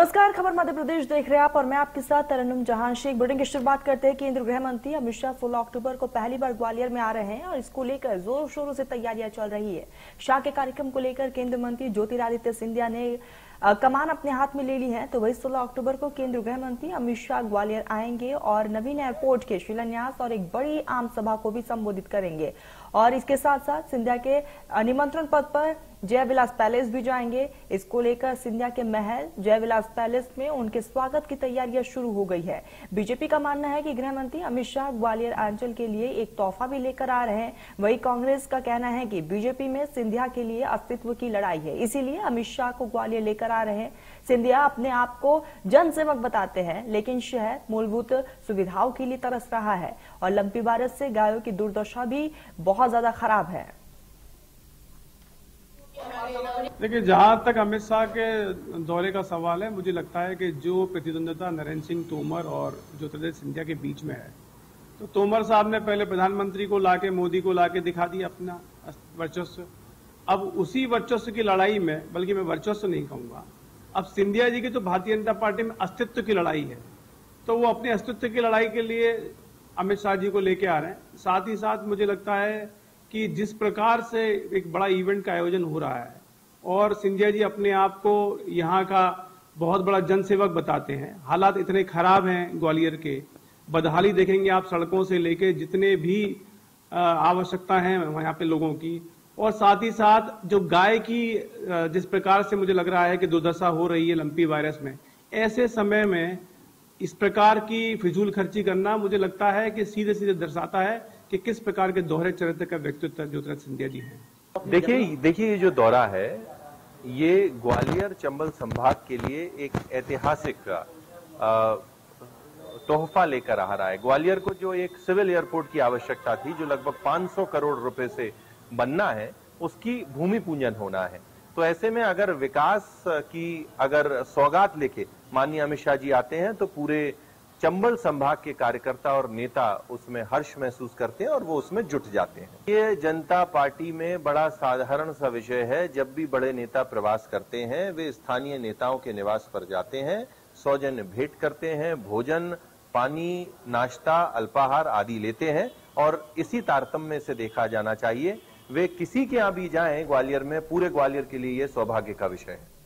नमस्कार, खबर मध्य प्रदेश देख रहे हैं आप और मैं आपके साथ तरन्नुम जहाँ शेख। बुलेटिन की शुरुआत करते हैं केंद्रीय गृह मंत्री अमित शाह 16 अक्टूबर को पहली बार ग्वालियर में आ रहे हैं और इसको लेकर ज़ोर शोरों से तैयारियाँ चल रही है। शाह के कार्यक्रम को लेकर केंद्रीय मंत्री ज्योतिरादित्य सिंधिया ने कमान अपने हाथ में ले ली है तो वही 16 अक्टूबर को केंद्रीय गृह मंत्री अमित शाह ग्वालियर आएँगे और नवीन एयरपोर्ट के शिलान्यास और एक बड़ी आम सभा को भी संबोधित करेंगे। और इसके साथ साथ सिंधिया के निमंत्रण पद पर जयविलास पैलेस भी जाएँगे। इसको लेकर सिंधिया के महल जय विलास पैलेस में उनके स्वागत की तैयारियाँ शुरू हो गई है। बीजेपी का मानना है कि गृह मंत्री अमित शाह ग्वालियर अंचल के लिए एक तोहफा भी लेकर आ रहे हैं। वही कांग्रेस का कहना है कि बीजेपी में सिंधिया के लिए अस्तित्व की लड़ाई है, इसीलिए अमित शाह को ग्वालियर लेकर आ रहे हैं। सिंधिया अपने आप को जनसेवक बताते हैं, लेकिन शहर मूलभूत सुविधाओं के लिए तरस रहा है और लंपी बारिश से गायों की दुर्दशा भी बहुत ज़्यादा खराब है। देखिए, जहाँ तक अमित शाह के दौरे का सवाल है, मुझे लगता है कि जो प्रतिद्वंदता नरेंद्र सिंह तोमर और ज्योतिरादित्य सिंधिया के बीच में है तो तोमर साहब ने पहले प्रधानमंत्री को लाके, मोदी को लाके दिखा दिया अपना वर्चस्व। अब उसी वर्चस्व की लड़ाई में, बल्कि मैं वर्चस्व नहीं कहूँगा, अब सिंधिया जी की तो भारतीय जनता पार्टी में अस्तित्व की लड़ाई है तो वो अपने अस्तित्व की लड़ाई के लिए अमित शाह जी को लेके आ रहे हैं। साथ ही साथ मुझे लगता है कि जिस प्रकार से एक बड़ा इवेंट का आयोजन हो रहा है, और सिंधिया जी अपने आप को यहाँ का बहुत बड़ा जनसेवक बताते हैं, हालात इतने खराब हैं ग्वालियर के, बदहाली देखेंगे आप सड़कों से लेके जितने भी आवश्यकता है यहाँ पे लोगों की और साथ ही साथ जो गाय की जिस प्रकार से मुझे लग रहा है कि दुर्दशा हो रही है लंपी वायरस में, ऐसे समय में इस प्रकार की फिजूल खर्ची करना मुझे लगता है कि सीधे सीधे दर्शाता है कि किस प्रकार के दोहरे चरित्र का व्यक्तित्व ज्योतिराज सिंधिया जी है। देखिए देखिए ये जो दौरा है, ये ग्वालियर चंबल संभाग के लिए एक ऐतिहासिक तोहफा लेकर आ रहा है। ग्वालियर को जो एक सिविल एयरपोर्ट की आवश्यकता थी, जो लगभग 500 करोड़ रुपए से बनना है, उसकी भूमि पूजन होना है। तो ऐसे में अगर विकास की अगर सौगात लेके माननीय अमित शाह जी आते हैं तो पूरे चंबल संभाग के कार्यकर्ता और नेता उसमें हर्ष महसूस करते हैं और वो उसमें जुट जाते हैं। ये जनता पार्टी में बड़ा साधारण सा विषय है। जब भी बड़े नेता प्रवास करते हैं, वे स्थानीय नेताओं के निवास पर जाते हैं, सौजन्य भेंट करते हैं, भोजन, पानी, नाश्ता, अल्पाहार आदि लेते हैं और इसी तारतम्य से देखा जाना चाहिए वे किसी के यहाँ भी जाएँ, ग्वालियर में, पूरे ग्वालियर के लिए यह सौभाग्य का विषय है।